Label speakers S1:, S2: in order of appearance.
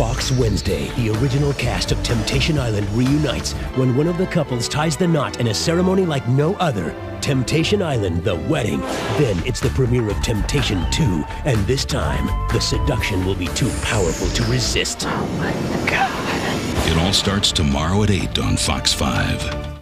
S1: Fox Wednesday, the original cast of Temptation Island reunites when one of the couples ties the knot in a ceremony like no other. Temptation Island, The Wedding. Then it's the premiere of Temptation 2, and this time, the seduction will be too powerful to resist.
S2: It all starts tomorrow at 8 on Fox 5.